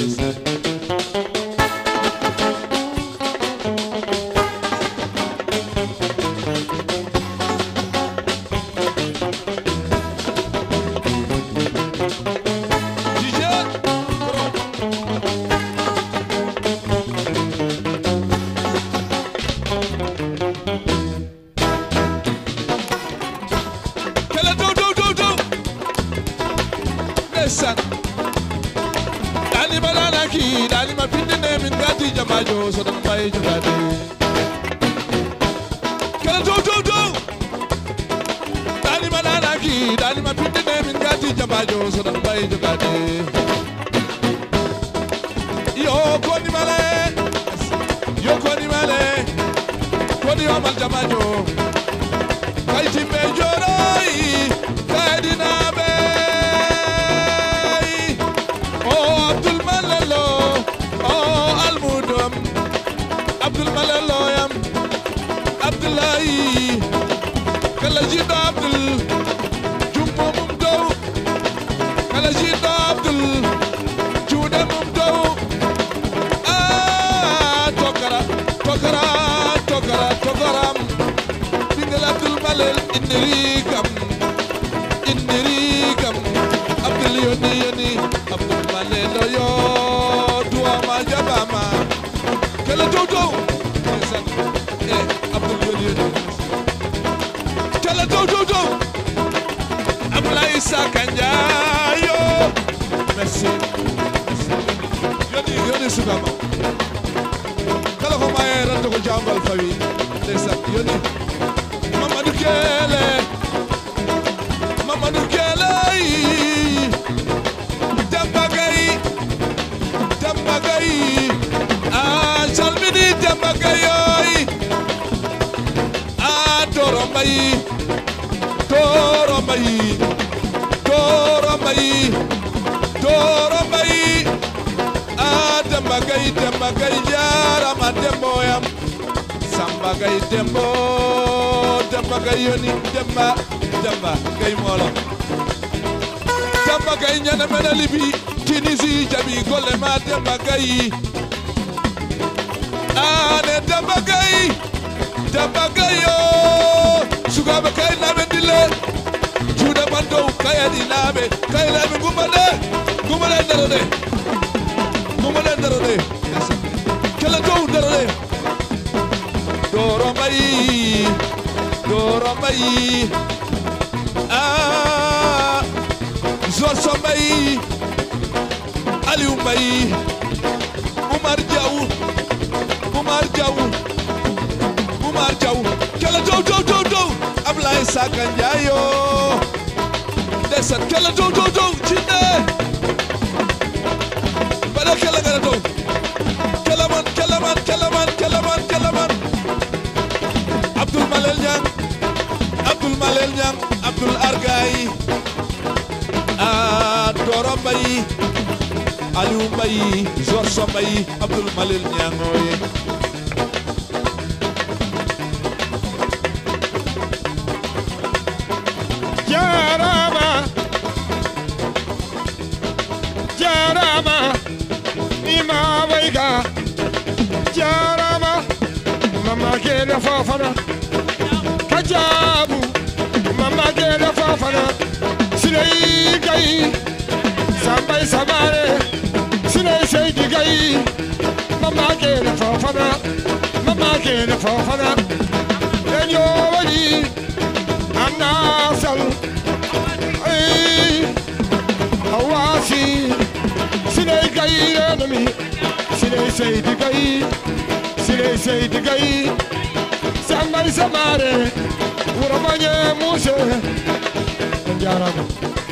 Música ki dalima name in gati jamajo so tan fay jogade kala dow dow dow dalima nanaki dalima name in gati jamajo so tan fay jogade yo konimale yo konimale koniwamal jamajo kaytimɓe joɗoyi go, ah, go. Isaka Ndiaye merci yoni yoni sukama kala ko maye ko jambal fawi ndeysaan yoni Mamadou Kele Mamadou Kele Demba Gaye Demba Gaye ah calmini Demba Gaye ah Doro Mbaye Doro Mbaye Doro Mbaye Doro Mbaye a Demba Gaye Demba Gaye jaarama demboyam Samba Gaye dembo Demba Gaye yoni Demba Demba Gaye molo Demba Gaye ñana libi Tunisie jabi golle ma Demba Gaye ane Demba Gaye ne numa le dara ne kala do dara ne doromai doromai ah zor somai aliu mai umar jaw umar jaw umar jaw kala do do do do ablay sakanjayo desa kala do do do chinda Abdul Argaay a Doro Mbay Aliou Mbay George Mbay Abdul Malil Ñaŋooye mama Gaynde Fofana ka jaabu mama Gaynde Fofana sinay gay sambay sabare sinay seydi gay mama Gaynde Fofana mama Gaynde Fofana e ñoowani annasal a waasi sinay gay renami sinay seydi e seydi gayi sangay samaare wuro mañe muuse on jaaraama